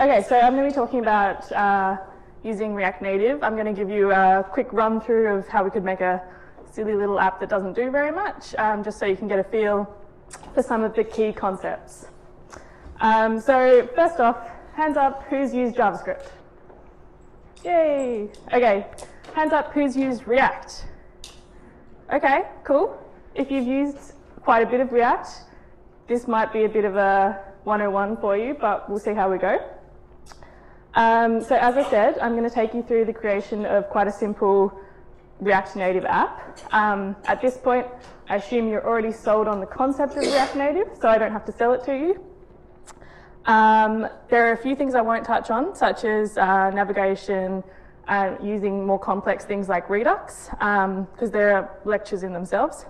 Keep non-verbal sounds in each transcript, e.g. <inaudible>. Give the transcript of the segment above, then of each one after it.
Okay, so I'm going to be talking about uh, using React Native. I'm going to give you a quick run through of how we could make a silly little app that doesn't do very much, um, just so you can get a feel for some of the key concepts. Um, so first off, hands up, who's used JavaScript? Yay! Okay, hands up, who's used React? Okay, cool. If you've used quite a bit of React, this might be a bit of a 101 for you, but we'll see how we go. Um, so as I said, I'm going to take you through the creation of quite a simple React Native app. Um, at this point, I assume you're already sold on the concept of React Native, so I don't have to sell it to you. Um, there are a few things I won't touch on, such as uh, navigation, uh, using more complex things like Redux, because um, there are lectures in themselves.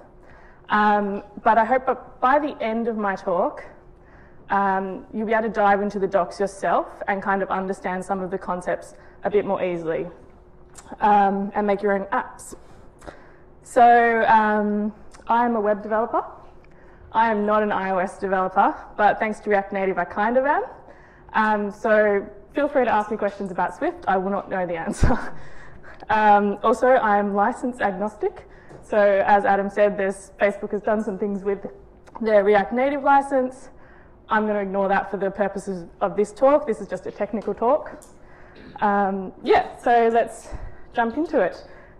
Um, but I hope by the end of my talk, um, you'll be able to dive into the docs yourself and kind of understand some of the concepts a bit more easily um, and make your own apps. So um, I'm a web developer. I am not an iOS developer, but thanks to React Native, I kind of am. Um, so feel free to ask me questions about Swift. I will not know the answer. <laughs> Um, also, I'm license agnostic. So as Adam said, Facebook has done some things with their React Native license. I'm going to ignore that for the purposes of this talk. This is just a technical talk. Um, yeah, so let's jump into it.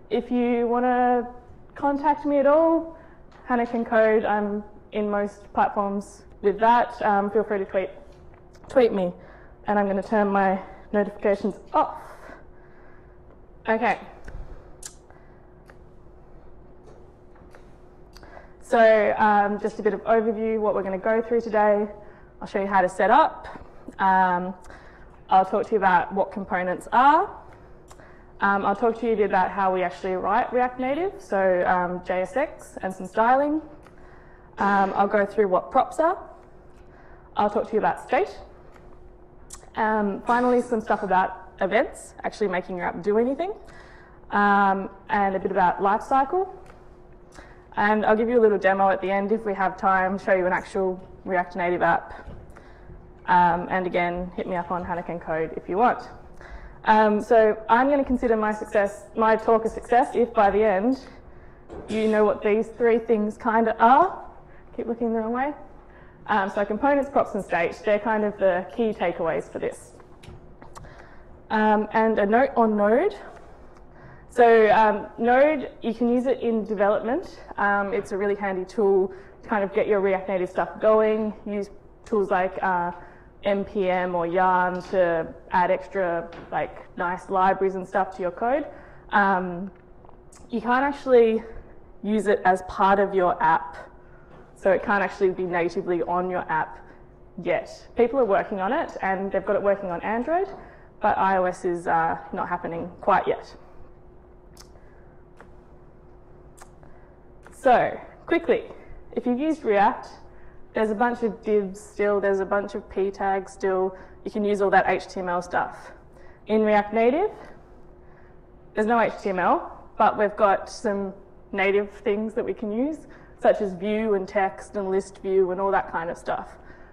If you want to contact me at all, Hannah can code. I'm in most platforms with that. Um, feel free to tweet, tweet me. And I'm going to turn my notifications off. Okay. So um, just a bit of overview, what we're going to go through today. I'll show you how to set up. Um, I'll talk to you about what components are. Um, I'll talk to you about how we actually write React Native, so um, JSX and some styling. Um, I'll go through what props are. I'll talk to you about state. Um, finally, some stuff about events, actually making your app do anything, um, and a bit about lifecycle. And I'll give you a little demo at the end if we have time, show you an actual React Native app. Um, and again, hit me up on Hannah Can Code if you want. Um, so I'm going to consider my success, my talk a success if by the end you know what these three things kind of are. Keep looking the wrong way. Um, so components, props, and state, they're kind of the key takeaways for this. Um, and a note on Node. So um, Node, you can use it in development. Um, it's a really handy tool kind of get your React Native stuff going. Use tools like uh, npm or yarn to add extra like nice libraries and stuff to your code. Um, you can't actually use it as part of your app. So it can't actually be natively on your app yet. People are working on it and they've got it working on Android, but iOS is uh, not happening quite yet. So, quickly, if you've used React, there's a bunch of divs still, there's a bunch of p tags still. You can use all that HTML stuff. In React Native, there's no HTML, but we've got some native things that we can use, such as view and text and list view and all that kind of stuff.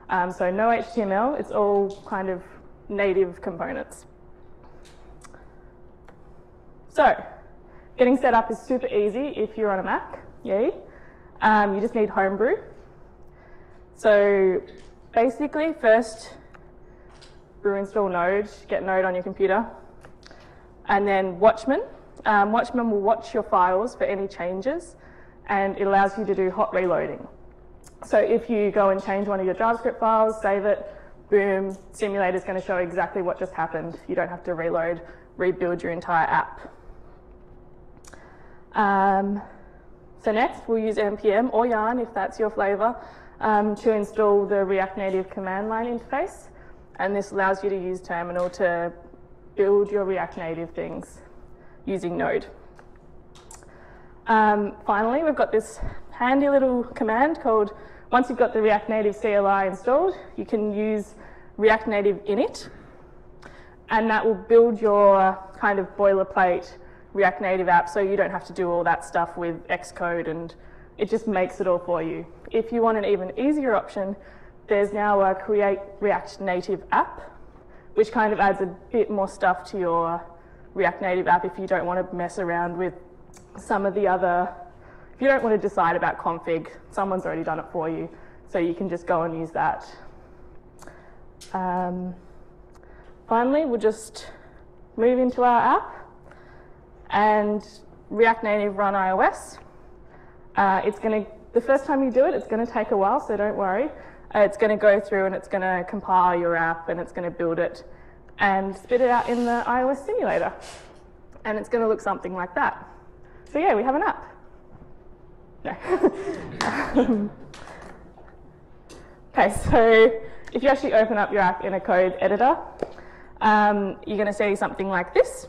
Um, so no HTML, it's all kind of native components. So, getting set up is super easy if you're on a Mac, yay. Um, you just need Homebrew. So basically, first brew install Node, get Node on your computer, and then Watchman. Um, Watchman will watch your files for any changes, and it allows you to do hot reloading. So if you go and change one of your JavaScript files, save it, boom, simulator is going to show exactly what just happened. You don't have to reload, rebuild your entire app. Um, so next, we'll use npm or yarn if that's your flavor um, to install the React Native command line interface. And this allows you to use Terminal to build your React Native things using Node. Um, finally, we've got this handy little command called, once you've got the React Native CLI installed, you can use React Native init, and that will build your kind of boilerplate React Native app so you don't have to do all that stuff with Xcode and it just makes it all for you. If you want an even easier option, there's now a Create React Native app, which kind of adds a bit more stuff to your React Native app if you don't want to mess around with some of the other, if you don't want to decide about config, someone's already done it for you, so you can just go and use that. Um, finally, we'll just move into our app and React Native run iOS. Uh, it's going to, the first time you do it, it's going to take a while, so don't worry. Uh, it's going to go through and it's going to compile your app and it's going to build it and spit it out in the iOS simulator. And it's going to look something like that. So yeah, we have an app. No. <laughs> okay, so if you actually open up your app in a code editor, um, you're going to see something like this.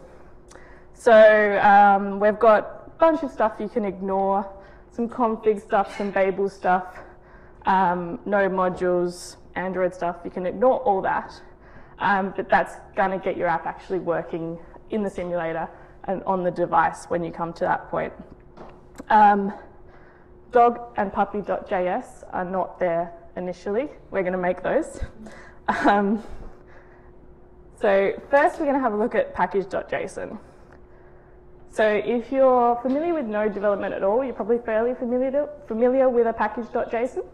So um, we've got a bunch of stuff you can ignore, some config stuff, some Babel stuff, um, node modules, Android stuff. You can ignore all that, um, but that's going to get your app actually working in the simulator and on the device when you come to that point. Um, dog and puppy.js are not there initially. We're going to make those. Um, so first we're going to have a look at package.json. So if you're familiar with node development at all, you're probably fairly familiar, familiar with a package.json.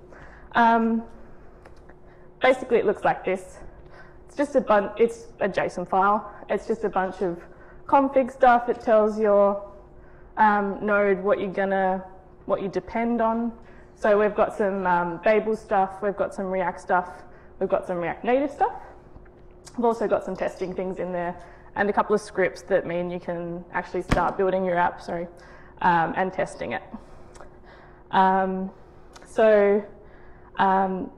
Um, basically, it looks like this. It's just a bunch. It's a JSON file. It's just a bunch of config stuff. It tells your um, node what you're gonna, what you depend on. So we've got some um, Babel stuff. We've got some React stuff. We've got some React Native stuff. We've also got some testing things in there and a couple of scripts that mean you can actually start building your app, sorry, um, and testing it. Um, so um,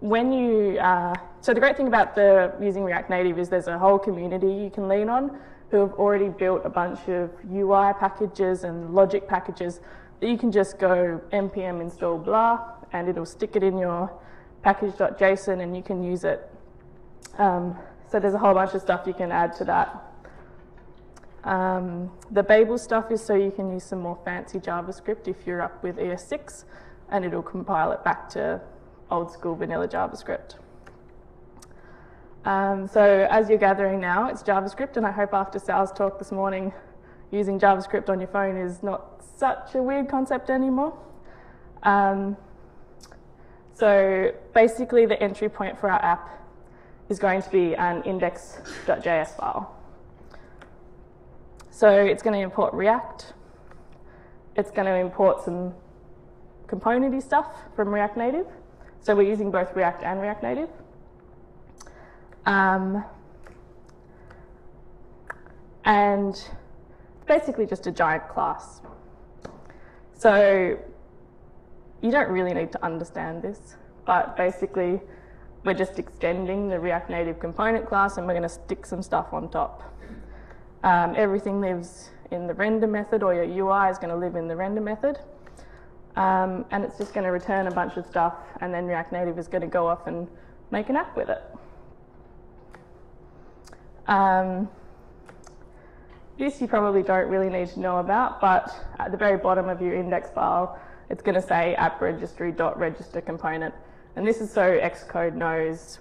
when you, uh, so the great thing about the using React Native is there's a whole community you can lean on who have already built a bunch of UI packages and logic packages that you can just go npm install blah and it'll stick it in your package.json and you can use it. Um, so there's a whole bunch of stuff you can add to that. Um, the Babel stuff is so you can use some more fancy JavaScript if you're up with ES6 and it'll compile it back to old school vanilla JavaScript. Um, so as you're gathering now, it's JavaScript, and I hope after Sal's talk this morning, using JavaScript on your phone is not such a weird concept anymore. Um, so basically, the entry point for our app is going to be an index.js file. So it's going to import React. It's going to import some componenty stuff from React Native. So we're using both React and React Native. Um, and basically just a giant class. So you don't really need to understand this, but basically we're just extending the React Native component class and we're going to stick some stuff on top. Um, everything lives in the render method or your UI is going to live in the render method. Um, and it's just going to return a bunch of stuff and then React Native is going to go off and make an app with it. Um, this you probably don't really need to know about, but at the very bottom of your index file, it's going to say app registry.register component. And this is so Xcode knows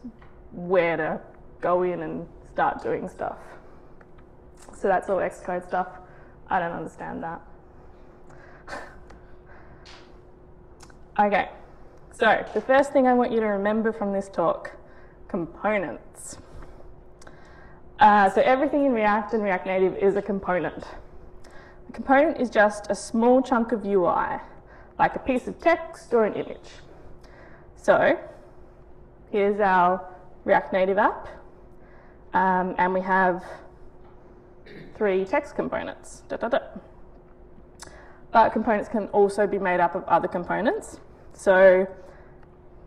where to go in and start doing stuff. So that's all Xcode stuff. I don't understand that. <laughs> Okay, so the first thing I want you to remember from this talk, components. Uh, so everything in React and React Native is a component. A component is just a small chunk of UI, like a piece of text or an image. So here's our React Native app, um, and we have three text components. Da, da, da. But components can also be made up of other components. So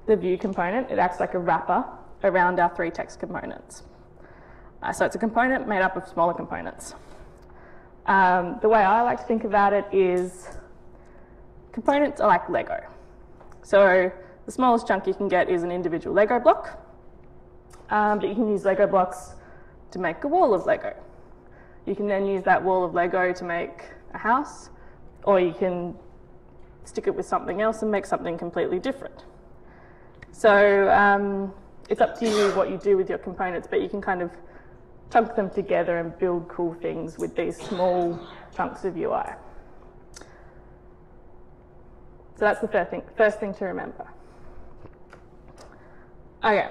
the view component, it acts like a wrapper around our three text components. Uh, so it's a component made up of smaller components. Um, the way I like to think about it is components are like Lego. So the smallest chunk you can get is an individual Lego block, um, but you can use Lego blocks to make a wall of Lego. You can then use that wall of Lego to make a house, or you can stick it with something else and make something completely different. So um, it's up to you what you do with your components, but you can kind of chunk them together and build cool things with these small chunks of UI. So that's the first thing, first thing to remember. Okay,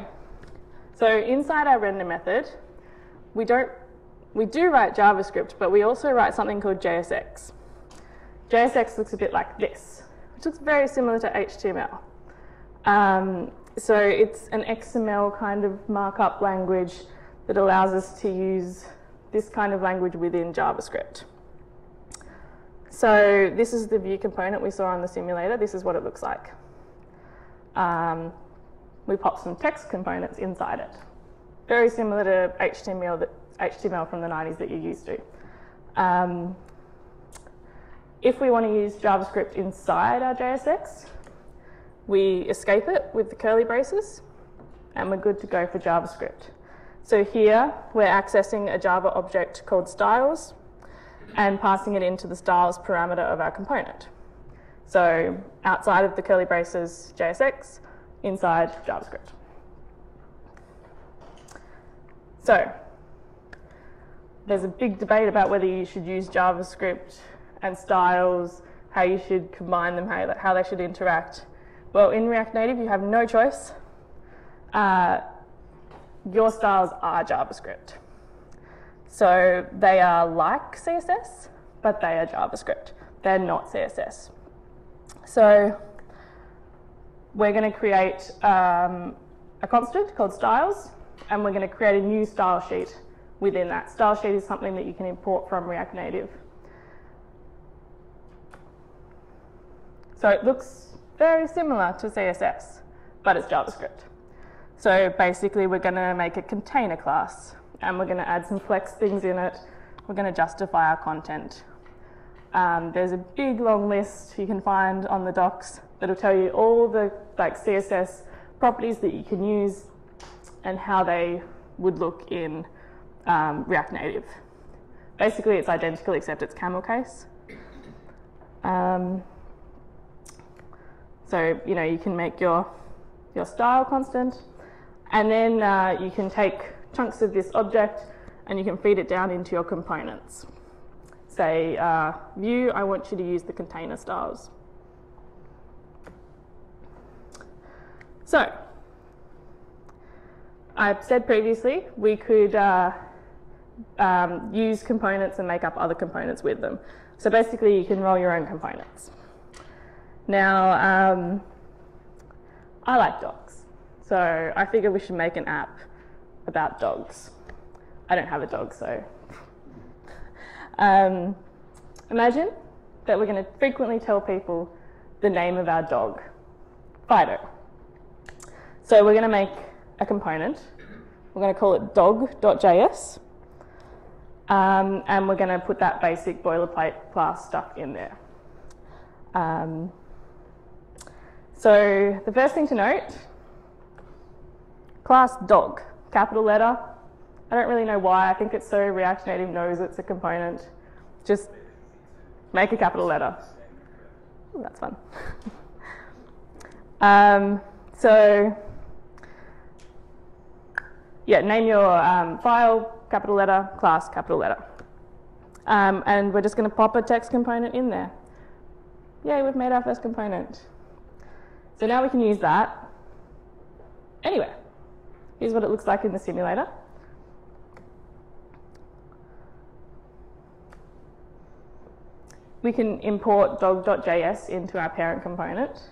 so inside our render method, we don't we do write JavaScript, but we also write something called JSX. JSX looks a bit like this, which looks very similar to HTML. Um, so it's an XML kind of markup language that allows us to use this kind of language within JavaScript. So this is the view component we saw on the simulator. This is what it looks like. Um, we pop some text components inside it. Very similar to HTML, that, HTML from the 90s that you're used to. Um, if we want to use JavaScript inside our JSX, we escape it with the curly braces, and we're good to go for JavaScript. So here, we're accessing a Java object called styles and passing it into the styles parameter of our component. So outside of the curly braces JSX, inside JavaScript. So there's a big debate about whether you should use JavaScript and styles, how you should combine them, how, they should interact. Well, in React Native, you have no choice. Uh, your styles are JavaScript. So they are like CSS, but they are JavaScript. They're not CSS. So we're going to create um, a constant called styles, and we're going to create a new style sheet within that. Style sheet is something that you can import from React Native. So it looks very similar to CSS, but it's JavaScript. So basically we're going to make a container class and we're going to add some flex things in it. We're going to justify our content. Um, there's a big long list you can find on the docs that'll tell you all the like CSS properties that you can use and how they would look in um, React Native. Basically, it's identical except it's camel case. Um, so you know you can make your your style constant, and then uh, you can take chunks of this object and you can feed it down into your components. Say, uh, view, I want you to use the container styles. So, I've said previously we could uh, um, use components and make up other components with them. So basically you can roll your own components. Now, um, I like dogs. So I figured we should make an app about dogs. I don't have a dog, so. Um, imagine that we're going to frequently tell people the name of our dog, Fido. So we're going to make a component. We're going to call it dog.js. Um, and we're going to put that basic boilerplate class stuff in there. Um, so the first thing to note Class dog, capital letter. I don't really know why. I think it's so React Native knows it's a component. Just make a capital letter. Ooh, that's fun. <laughs> um, so, yeah, name your um, file, capital letter, class, capital letter. Um, and we're just going to pop a text component in there. Yay, we've made our first component. So now we can use that anywhere. Here's what it looks like in the simulator. We can import dog.js into our parent component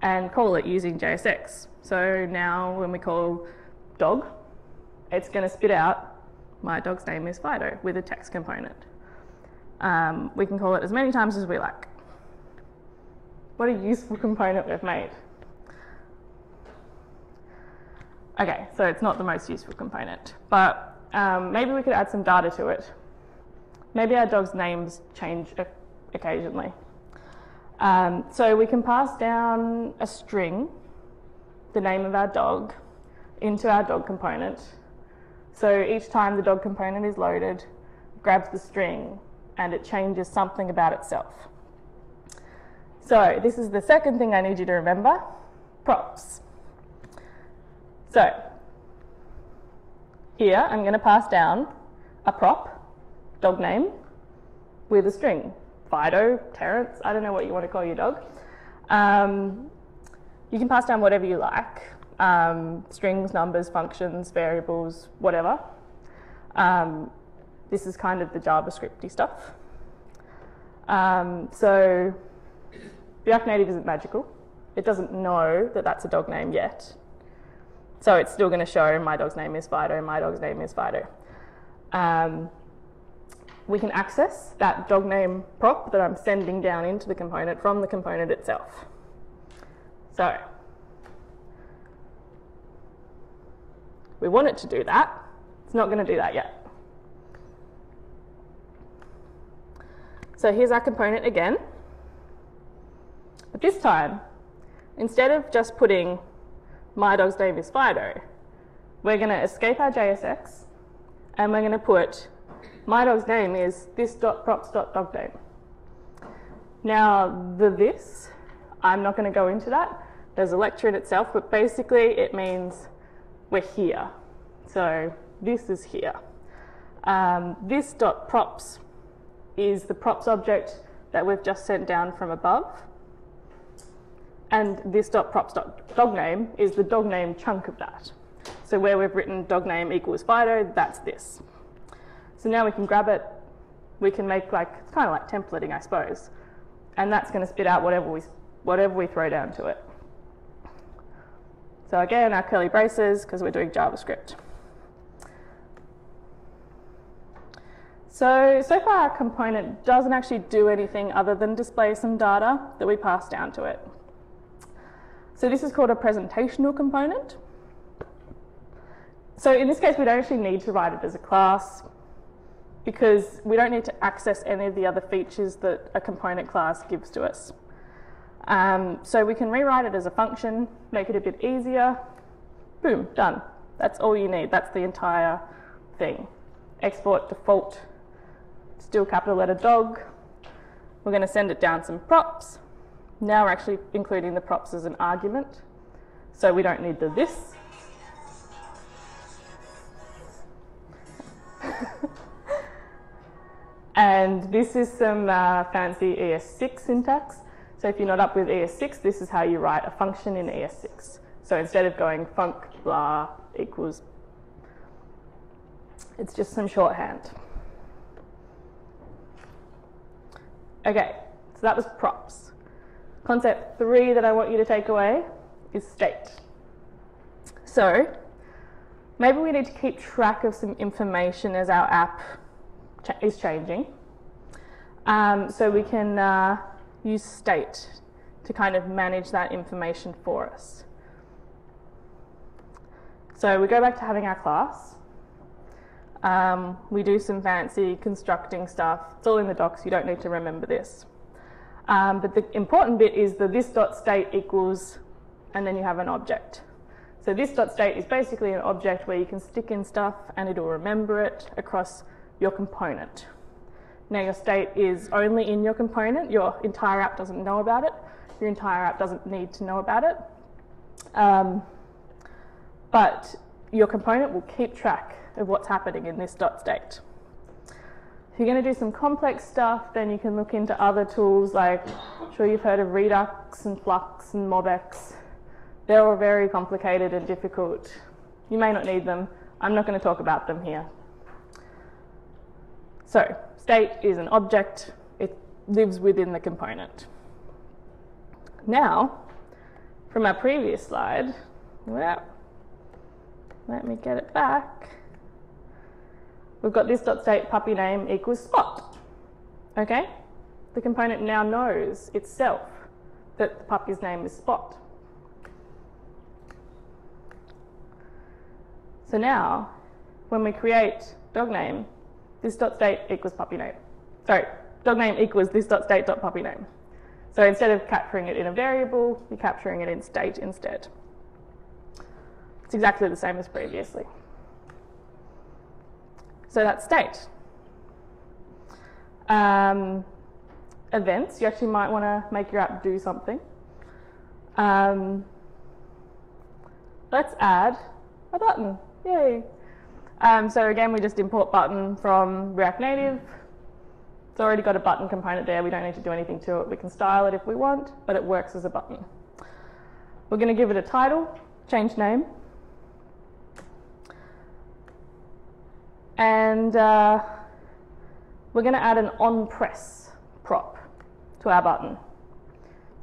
and call it using JSX. So now when we call dog, it's going to spit out my dog's name is Fido with a text component. Um, we can call it as many times as we like. What a useful component we've made. Okay, so it's not the most useful component, but um, maybe we could add some data to it. Maybe our dog's names change occasionally. Um, so we can pass down a string, the name of our dog, into our dog component. So each time the dog component is loaded, grabs the string and it changes something about itself. So this is the second thing I need you to remember, props. So, here I'm going to pass down a prop, dog name, with a string. Fido, Terence, I don't know what you want to call your dog. Um, you can pass down whatever you like um, strings, numbers, functions, variables, whatever. Um, this is kind of the JavaScripty stuff. Um, so React Native isn't magical. It doesn't know that that's a dog name yet. So it's still going to show my dog's name is Fido, my dog's name is Fido. Um, we can access that dog name prop that I'm sending down into the component from the component itself. So we want it to do that. It's not going to do that yet. So here's our component again. But this time, instead of just putting my dog's name is Fido, we're going to escape our JSX and we're going to put my dog's name is this dot props dot dog name. Now the this, I'm not going to go into that. There's a lecture in itself, but basically it means we're here. So this is here. Um, this dot props is the props object that we've just sent down from above. And this dot props dot dog name is the dog name chunk of that. So where we've written dog name equals Fido, that's this. So now we can grab it, we can make like, it's kind of like templating, I suppose. And that's going to spit out whatever we, whatever we throw down to it. So again, our curly braces, because we're doing JavaScript. So, so far our component doesn't actually do anything other than display some data that we pass down to it. So this is called a presentational component. So in this case, we don't actually need to write it as a class because we don't need to access any of the other features that a component class gives to us. Um, so we can rewrite it as a function, make it a bit easier. Boom, done. That's all you need. That's the entire thing. Export default, still capital letter dog. We're going to send it down some props. Now we're actually including the props as an argument. So we don't need the this. <laughs> and this is some uh, fancy ES6 syntax. So if you're not up with ES6, this is how you write a function in ES6. So instead of going func blah equals, it's just some shorthand. Okay, so that was props. Concept three that I want you to take away is state. So maybe we need to keep track of some information as our app cha is changing. Um, so we can uh, use state to kind of manage that information for us. So we go back to having our class. Um, we do some fancy constructing stuff. It's all in the docs, you don't need to remember this. Um, but the important bit is the this dot state equals, and then you have an object. So this dot state is basically an object where you can stick in stuff and it'll remember it across your component. Now your state is only in your component, your entire app doesn't know about it, your entire app doesn't need to know about it. Um, but your component will keep track of what's happening in this dot state. If you're going to do some complex stuff, then you can look into other tools like, I'm sure you've heard of Redux and Flux and MobX. They're all very complicated and difficult. You may not need them. I'm not going to talk about them here. So, state is an object. It lives within the component. Now, from our previous slide, well, let me get it back. We've got this dot state puppy name equals spot. Okay? The component now knows itself that the puppy's name is spot. So now, when we create dog name, this dot state equals puppy name. Sorry, dog name equals this dot state dot puppy name. So instead of capturing it in a variable, you're capturing it in state instead. It's exactly the same as previously. So that's state. Um, events, you actually might want to make your app do something. Um, let's add a button. Yay. Um, so again, we just import button from React Native. It's already got a button component there. We don't need to do anything to it. We can style it if we want, but it works as a button. We're going to give it a title, change name. And uh, we're going to add an on press prop to our button.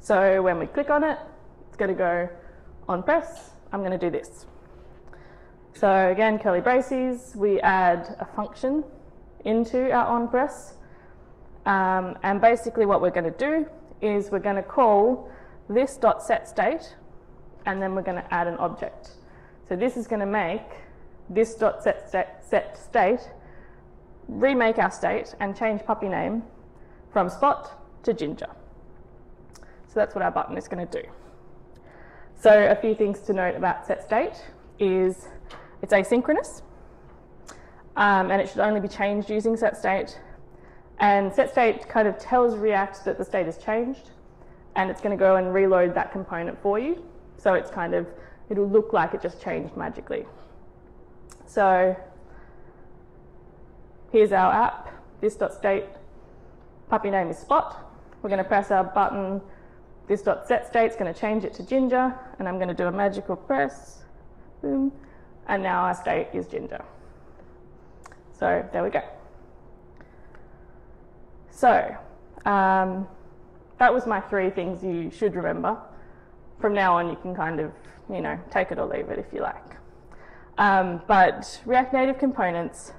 So when we click on it, it's going to go on press. I'm going to do this. So again, curly braces, we add a function into our on press. Um, and basically what we're going to do is we're going to call this dot set state and then we're going to add an object. So this is going to make this dot set, set, set state remake our state and change puppy name from Spot to Ginger. So that's what our button is going to do. So a few things to note about set state is it's asynchronous um, and it should only be changed using set state. And set state kind of tells React that the state has changed and it's going to go and reload that component for you. So it's kind of, it'll look like it just changed magically. So here's our app, this.state, puppy name is Spot. We're going to press our button, this.set state is going to change it to Ginger, and I'm going to do a magical press, boom, and now our state is Ginger. So there we go. So um, that was my three things you should remember. From now on, you can kind of, you know, take it or leave it if you like. Um, but React Native components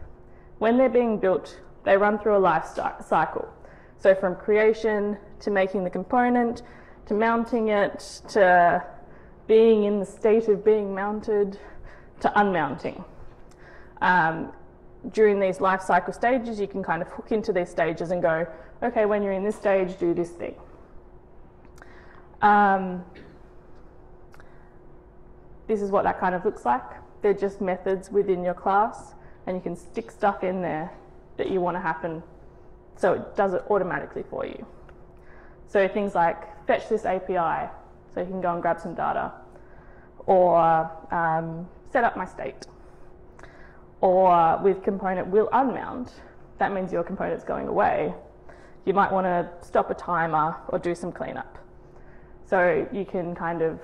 when they're being built, they run through a life cycle. So from creation to making the component, to mounting it, to being in the state of being mounted, to unmounting. Um, during these life cycle stages, you can kind of hook into these stages and go, okay, when you're in this stage, do this thing. Um, this is what that kind of looks like. They're just methods within your class and you can stick stuff in there that you want to happen so it does it automatically for you. So things like fetch this API so you can go and grab some data or um, set up my state. Or with component will unmount, that means your component's going away. You might want to stop a timer or do some cleanup. So you can kind of,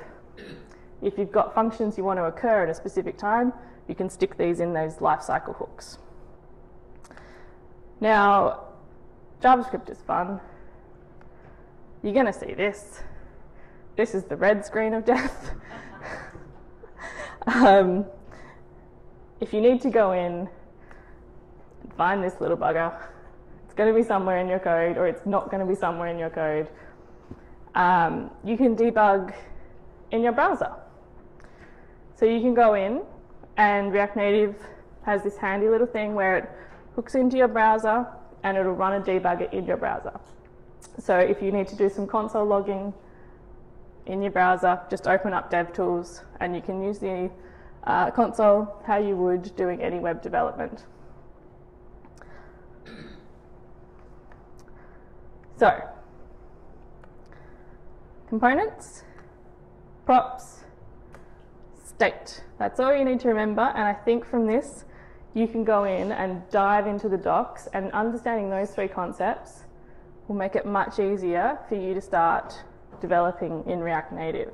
if you've got functions you want to occur at a specific time, you can stick these in those lifecycle hooks. Now, JavaScript is fun. You're going to see this. This is the red screen of death. Uh-huh. <laughs> um, if you need to go in and find this little bugger, it's going to be somewhere in your code or it's not going to be somewhere in your code. Um, you can debug in your browser. So you can go in and React Native has this handy little thing where it hooks into your browser and it'll run a debugger in your browser. So if you need to do some console logging in your browser, just open up DevTools and you can use the uh, console how you would doing any web development. So, components, props, state. That's all you need to remember. And I think from this, you can go in and dive into the docs and understanding those three concepts will make it much easier for you to start developing in React Native.